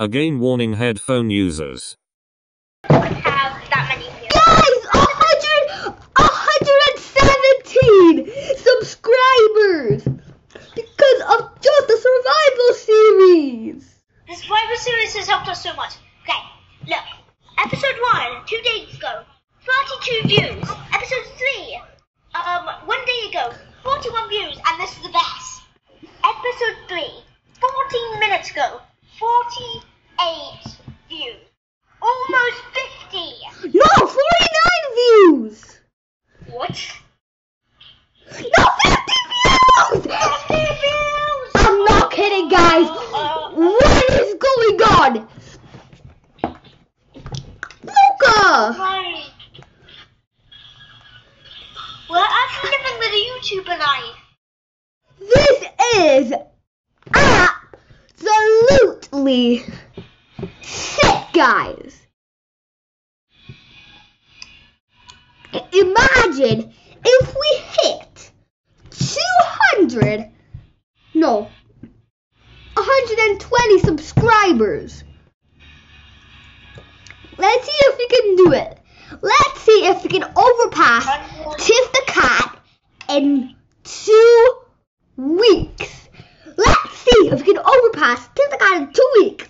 Again warning headphone users. have that many views. Guys, a hundred, a hundred and seventeen subscribers because of just the survival series. The Survivor series has helped us so much. Okay, look. Episode 1, two days ago, 32 views. Episode 3, um, one day ago, 41 views, and this is the best. Episode 3, 14 minutes ago, 48 views. Almost 50. No, forty-nine views. What? No, fifty views. 50 views! I'm not kidding, guys. Uh, What is on? Luca! right. We're actually living with a YouTuber life. This is absolutely sick, guys. Imagine if we hit 200, no, 120 subscribers. Let's see if we can do it. Let's see if we can overpass Tiff the Cat in two weeks. Let's see if we can overpass Tiff the Cat in two weeks.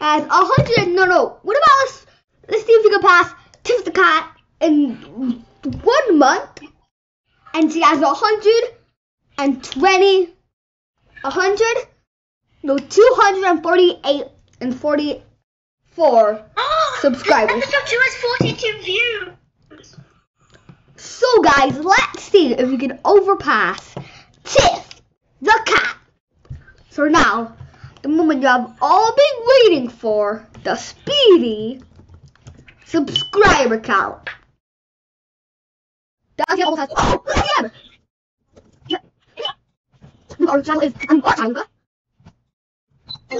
As 100, no, no. What about us? Let's see if we can pass Tiff the Cat in one month. And she has 120, 100, no, two hundred and forty-eight and forty-four. Subscribers. Episode 2 has 42 views. So guys, let's see if we can overpass Tiff the cat. So now, the moment you have all been waiting for, the speedy subscriber count. Down here almost has oh! Yeah. Our channel is um, I'm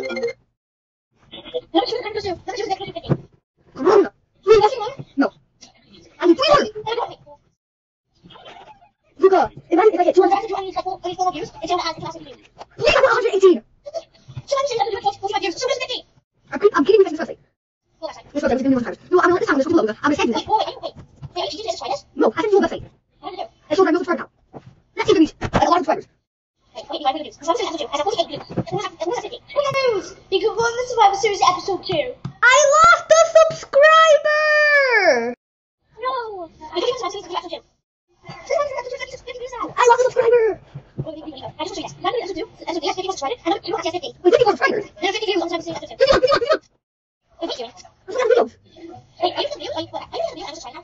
three Luca, imagine if I get 200. Please, I want 118. I'm, kidding- with this website. This was giving me one. No, I'm let this time. This is longer. I'm you this. No, I sent you a website. It's so I know subscribe now. Let's see if we reach like, a lot of subscribers. You can win the Survivor 2. I lost a subscriber! No! I lost a subscriber! Wait, 54 subscribers? 51, 51, 51. Let's look at the videos.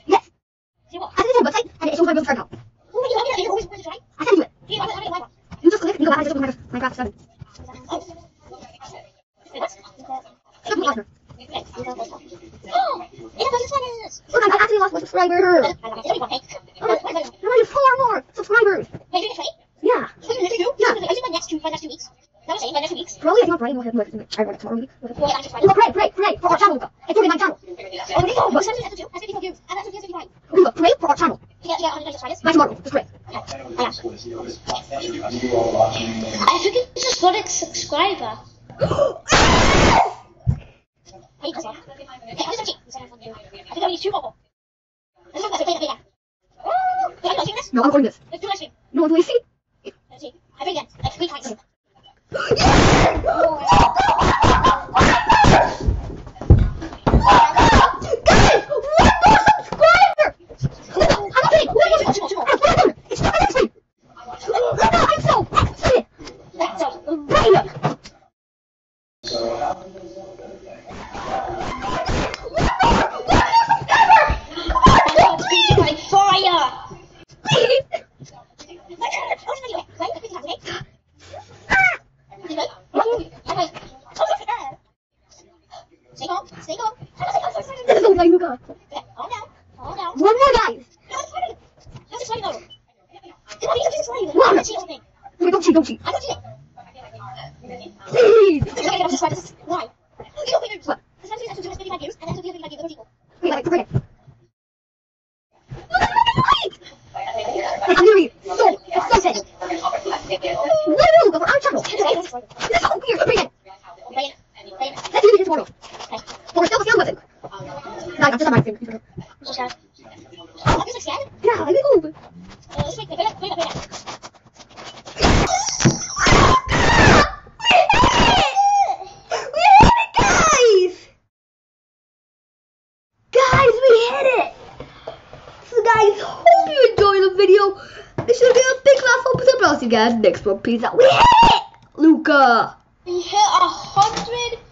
Yes. I sent a website and it shows my subscribe count. I sent you it. You just click and go back and just open Minecraft 7. Look, look, look. I actually lost one subscriber. I need four more subscribers. Yeah. Probably I cannot write. We'll have I write it tomorrow. maybe. Well, pray, pray, pray for our channel. It's only my channel. Luca, pray for our channel. By tomorrow. Just pray. I think it's just got a subscriber. No, I'm recording this. No one will see. Let's see. I forget. Let's Guys, one more subscriber! I'm not kidding. One more subscriber. It's not the next one. Luca, I'm so excited. Right. Fire! Please. This so funny, Luca. One more, guys. Wait, don't cheat, don't cheat. Please. Why? What? Wait! I'm hearing so excited. What do we go for our channel? This is so weird. Bring it. Let's do we hit tomorrow. Okay. But we're still still with it. No, I'm just on my thing. What's this guy? Oh, I'm just scared. Yeah, let me move. Uh, let's make the play that, play that, play that. We hit Guys, we hit it! So guys, hope you enjoyed the video. This should be a big laugh. Hope it's a blessing, guys. Next one, peace out. We hit it! Luca! We hit a hundred